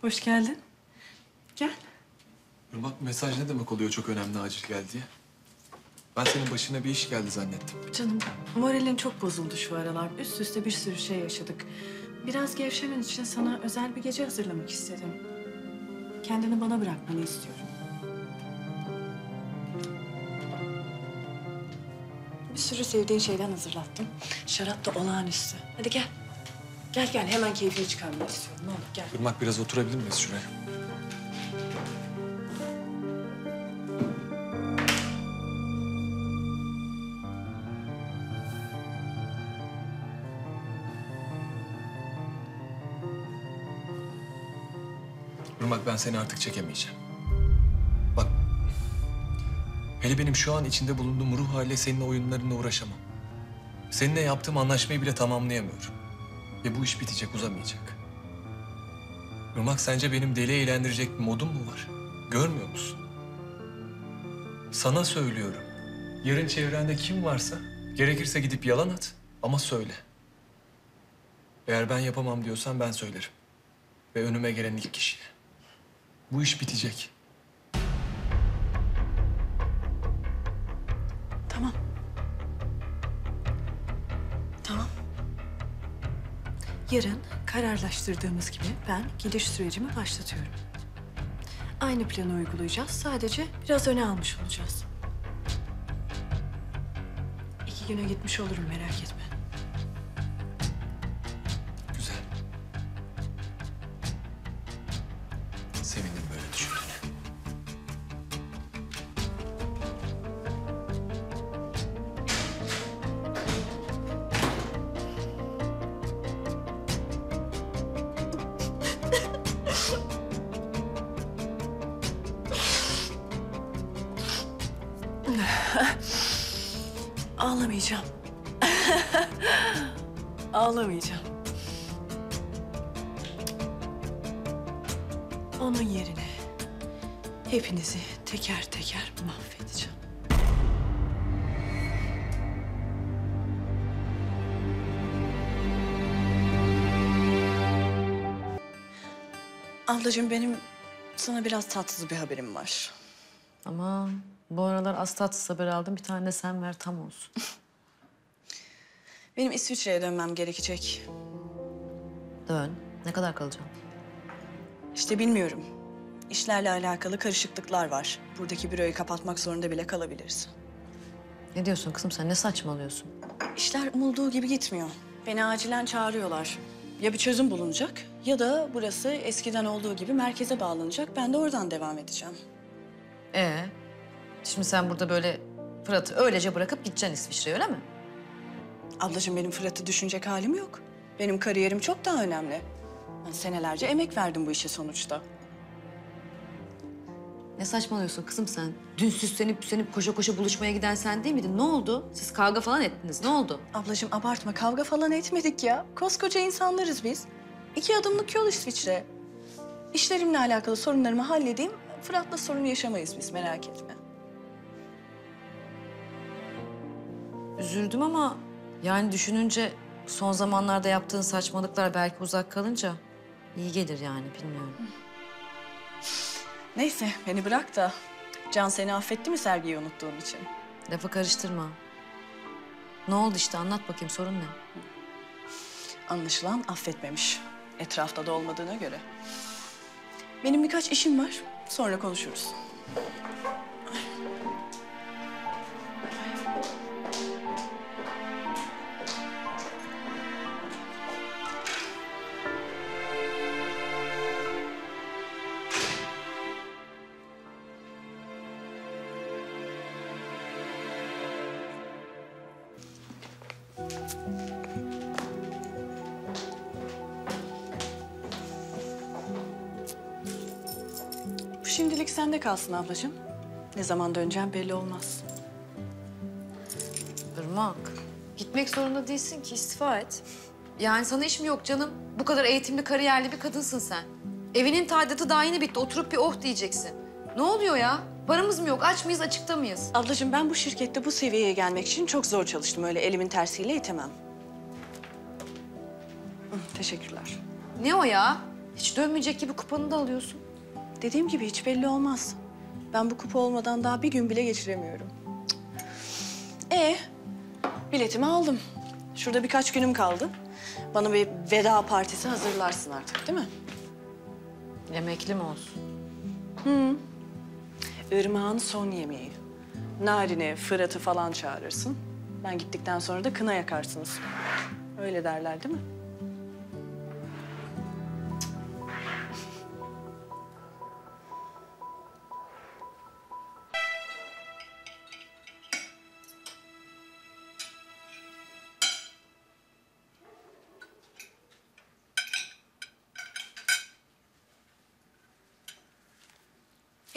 Hoş geldin. Gel. Irmak mesaj ne demek oluyor çok önemli acil gel diye? Ben senin başına bir iş geldi zannettim. Canım, moralin çok bozuldu şu aralar. Üst üste bir sürü şey yaşadık. Biraz gevşemen için sana özel bir gece hazırlamak istedim. Kendini bana bırakmanı istiyorum. Bir sürü sevdiğin şeyden hazırlattım. Şarap da olağanüstü. Hadi gel. Gel gel hemen keyfini çıkarmanı istiyorum. Ne olur gel. Irmak biraz oturabilir miyiz şuraya? Irmak ben seni artık çekemeyeceğim. Bak. Hele benim şu an içinde bulunduğum ruh haliyle senin oyunlarınla uğraşamam. Seninle yaptığım anlaşmayı bile tamamlayamıyorum. Ve bu iş bitecek, uzamayacak. Irmak sence benim deli eğlendirecek bir modum mu var? Görmüyor musun? Sana söylüyorum. Yarın çevrende kim varsa gerekirse gidip yalan at ama söyle. Eğer ben yapamam diyorsan ben söylerim. Ve önüme gelen ilk kişiye. Bu iş bitecek. Tamam. Tamam. Yarın kararlaştırdığımız gibi ben gidiş sürecimi başlatıyorum. Aynı planı uygulayacağız. Sadece biraz öne almış olacağız. İki güne gitmiş olurum merak etme. Ağlamayacağım. Ağlamayacağım. Onun yerine hepinizi teker teker mahvedeceğim. Ablacığım benim sana biraz tatsız bir haberim var. Ama bu aralar az tatsız haber aldım. Bir tane de sen ver tam olsun. Benim İsviçre'ye dönmem gerekecek. Dön. Ne kadar kalacağım? İşte bilmiyorum. İşlerle alakalı karışıklıklar var. Buradaki büroyu kapatmak zorunda bile kalabiliriz. Ne diyorsun kızım sen? Ne saçmalıyorsun? İşler umulduğu gibi gitmiyor. Beni acilen çağırıyorlar. Ya bir çözüm bulunacak ya da burası eskiden olduğu gibi merkeze bağlanacak. Ben de oradan devam edeceğim. Ee, şimdi sen burada böyle Fırat'ı öylece bırakıp gideceksin İsviçre'ye öyle mi? Ablacığım benim Fırat'ı düşünecek halim yok. Benim kariyerim çok daha önemli. Ben senelerce emek verdim bu işe sonuçta. Ne saçmalıyorsun kızım sen? Dün süslenip püslenip koşa koşa buluşmaya giden sen değil miydin? Ne oldu? Siz kavga falan ettiniz. Ne oldu? Ablacığım abartma kavga falan etmedik ya. Koskoca insanlarız biz. İki adımlık yol İsviçre. İşlerimle alakalı sorunlarımı halledeyim. Fırat'la sorun yaşamayız biz merak etme. Üzüldüm ama yani düşününce son zamanlarda yaptığın saçmalıklar belki uzak kalınca iyi gelir yani bilmiyorum. Neyse beni bırak da Can seni affetti mi Sergi'yi unuttuğun için? Lafı karıştırma. Ne oldu işte anlat bakayım sorun ne? Anlaşılan affetmemiş. Etrafta da olmadığına göre. Benim birkaç işim var. Sonra konuşuruz. Şimdilik sende kalsın ablacığım. Ne zaman döneceğim belli olmaz. Irmak, gitmek zorunda değilsin ki istifa et. Yani sana iş mi yok canım? Bu kadar eğitimli, kariyerli bir kadınsın sen. Evinin tadilatı daha yeni bitti. Oturup bir oh diyeceksin. Ne oluyor ya? Paramız mı yok? Aç mıyız, açıkta mıyız? Ablacığım ben bu şirkette bu seviyeye gelmek için çok zor çalıştım. Öyle elimin tersiyle itemem. Hı, Teşekkürler. Ne o ya? Hiç dönmeyecek gibi kupanı da alıyorsun. Dediğim gibi hiç belli olmaz. Ben bu kupa olmadan daha bir gün bile geçiremiyorum. E biletimi aldım. Şurada birkaç günüm kaldı. Bana bir veda partisi hazırlarsın artık değil mi? Emekli mi olsun? Irmağın son yemeği. Narin'i, Fırat'ı falan çağırırsın. Ben gittikten sonra da kına yakarsınız. Öyle derler değil mi?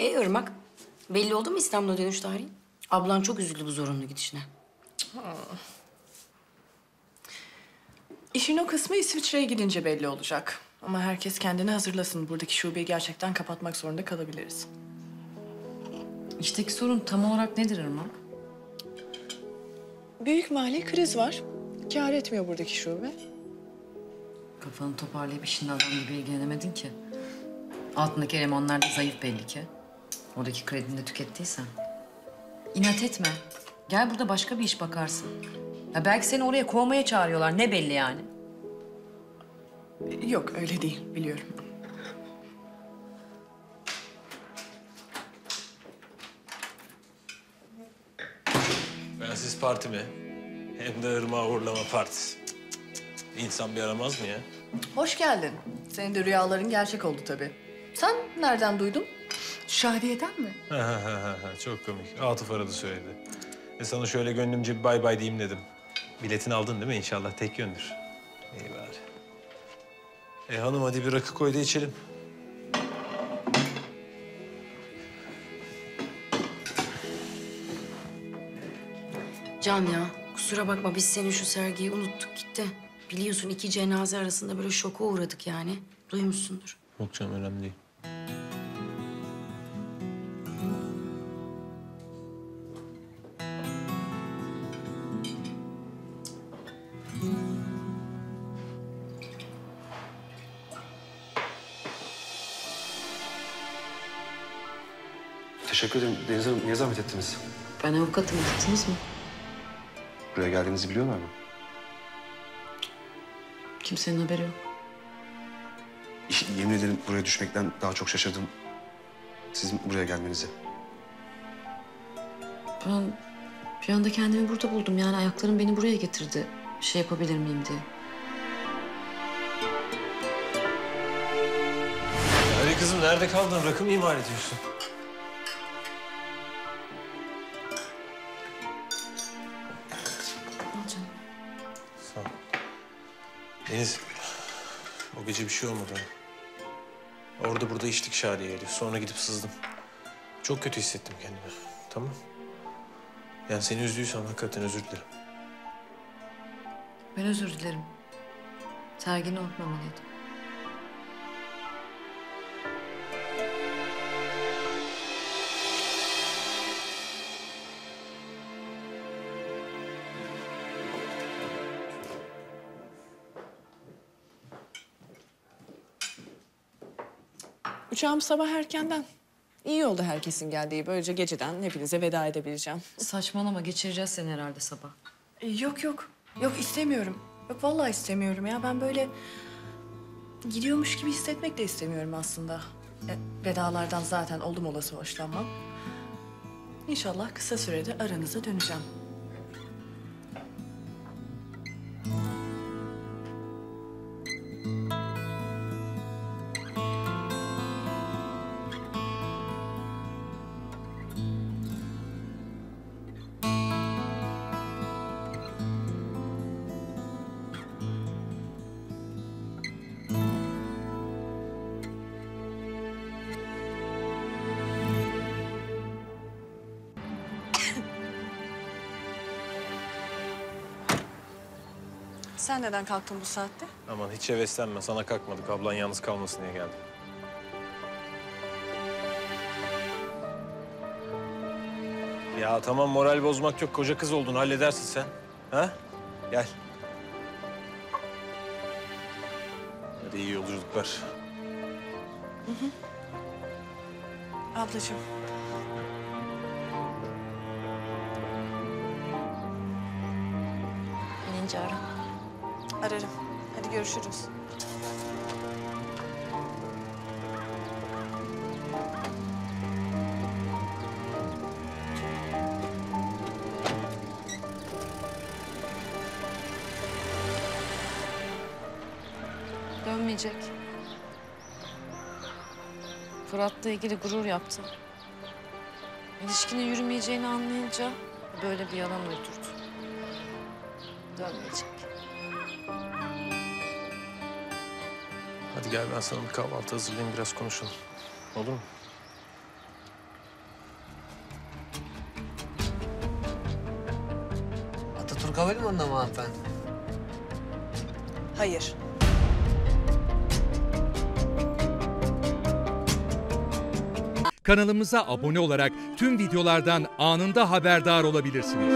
E Irmak, belli oldu mu İstanbul'a dönüş tarihi? Ablan çok üzüldü bu zorunlu gidişine. İşin o kısmı İsviçre'ye gidince belli olacak. Ama herkes kendini hazırlasın. Buradaki şubeyi gerçekten kapatmak zorunda kalabiliriz. İşteki sorun tam olarak nedir Irmak? Büyük mali kriz var. Kâr etmiyor buradaki şube. Kafanı toparlayıp işin adam gibi ilgilenemedin ki. Altındaki elemanlar da zayıf belli ki. Oradaki kredini de tükettiysen. İnat etme. Gel burada başka bir iş bakarsın. Ya belki seni oraya kovmaya çağırıyorlar. Ne belli yani? Yok öyle değil biliyorum. Bensiz parti mi? Hem de ırmağı uğurlama partisi. Cık, cık, cık. İnsan bir aramaz mı ya? Hoş geldin. Senin de rüyaların gerçek oldu tabii. Sen nereden duydun? Şadiye'den mi? Ha, ha, ha, ha, ha. Çok komik. Atıf aradı söyledi. E sana şöyle gönlümce bir bay bay diyeyim dedim. Biletini aldın değil mi? İnşallah tek yöndür. İyi bari. E hanım hadi bir rakı koy da içelim. Can ya, kusura bakma biz senin şu sergiyi unuttuk gitti. Biliyorsun iki cenaze arasında böyle şoka uğradık yani. Duymuşsundur. Yok canım önemli değil. Teşekkür ederim Deniz Hanım. Niye zahmet ettiniz? Ben avukatım. Gittiniz mi? Buraya geldiğinizi biliyorlar mı? Kimsenin haberi yok. Yemin ederim buraya düşmekten daha çok şaşırdım. Sizin buraya gelmenize. Ben bir anda kendimi burada buldum. Yani ayaklarım beni buraya getirdi. Bir şey yapabilir miyim diye. Hadi kızım nerede kaldın? Rakı mı imal ediyorsun? Deniz, o gece bir şey olmadı. Orada burada içtik Şadiye'yle. Sonra gidip sızdım. Çok kötü hissettim kendimi. Tamam. Yani seni üzdüysem hakikaten özür dilerim. Ben özür dilerim. Sergini unutmamalıydım. Uçağım sabah erkenden. İyi oldu herkesin geldiği. Böylece geceden hepinize veda edebileceğim. Saçmalama geçireceğiz seni herhalde sabah. E, Yok yok. Yok istemiyorum. Yok vallahi istemiyorum ya. Ben böyle gidiyormuş gibi hissetmek de istemiyorum aslında. E, vedalardan zaten oldum olası hoşlanmam. İnşallah kısa sürede aranıza döneceğim. Sen neden kalktın bu saatte? Aman hiç heveslenme. Sana kalkmadık. Ablan yalnız kalmasın diye geldim. Ya tamam moral bozmak yok. Koca kız oldun. Halledersin sen. Ha? Gel. Hadi iyi yolculuklar. Ablacığım. Görüşürüz. Dönmeyecek. Fırat'la ilgili gurur yaptı. İlişkinin yürümeyeceğini anlayınca böyle bir yalan uydurdu. Dönmeyecek. Hadi gel ben sana bir kahvaltı hazırlayayım. Biraz konuşalım. Olur mu? Atatürk Havalimanı'nda mı hanımefendi? Hayır. Kanalımıza abone olarak tüm videolardan anında haberdar olabilirsiniz.